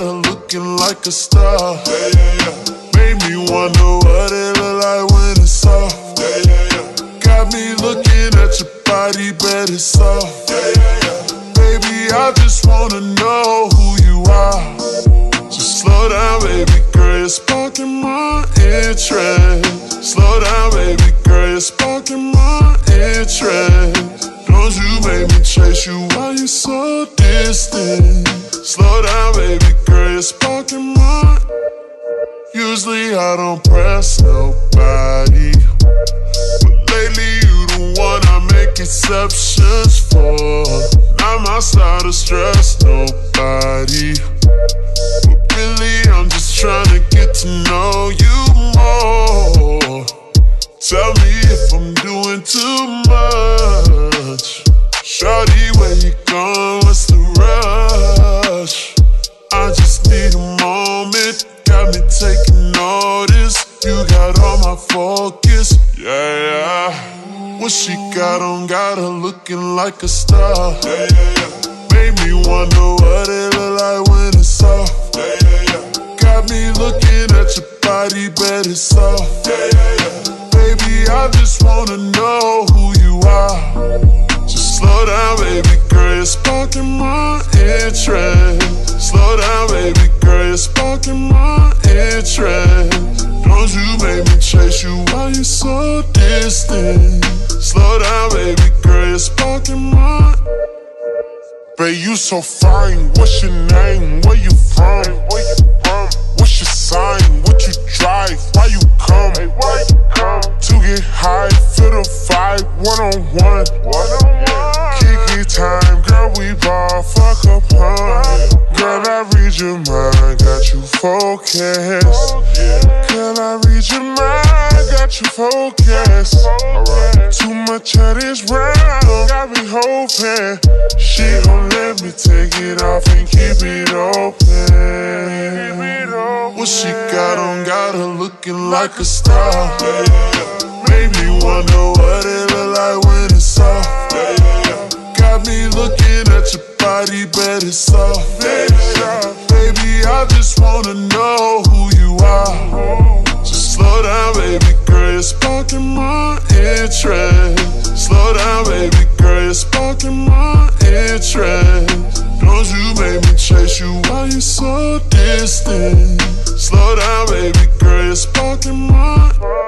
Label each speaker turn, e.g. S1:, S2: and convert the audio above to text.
S1: like a star. Yeah, yeah, yeah. Made me wonder what it look like when it's soft. Yeah, yeah, yeah. Got me looking at your body, bet it's soft. Yeah, yeah, yeah. Baby, I just wanna know who you are. Just slow down, baby girl, you're sparking my interest. Slow down, baby girl, you're sparking my interest. Don't you make me chase you while you're so distant. Slow down, baby girl, you're sparking my. Usually I don't press nobody, but lately you the one I make exceptions for. Not my style to stress nobody, but really I'm just trying to get to know you more. Tell me if I'm doing too much. Shawty, where you going? Me taking notice. You got all my focus. Yeah, yeah. What she got on? Got her looking like a star. Yeah, yeah, yeah. Made me wonder what it look like when it's soft. Yeah, yeah, yeah. Got me looking at your body, bet it's soft. Yeah, yeah, yeah. Baby, I just wanna know who you are. Just slow down, baby girl, you're sparking my interest. Slow down, baby girl, you're sparking my chase you while you're so distant. Slow down, baby girl, you're sparking my.
S2: Babe, you so fine. What's your name? Where you from?
S3: Where you from?
S2: What's your sign? What you drive? Why you come?
S3: Hey, why you come?
S2: To get high, feel the vibe, one on one.
S3: One on one.
S2: Kick it time, girl, we ball, fuck up, huh? Girl, I read your mind, got you focused. Focused.
S3: Alright.
S2: Too much of this round, got me hoping. She gon' let me take it off and keep it open.
S1: What she got on? Got her looking like a star. Yeah. Made me wonder what it look like when it's soft. Yeah, yeah, yeah. Got me looking at your body, bet it's soft. Yeah. Baby, I just wanna know who you are. Girl, you're sparking my interest. Slow down, baby girl, you're sparking my interest. Don't you make me chase you while you're so distant. Slow down, baby girl, you're sparking my.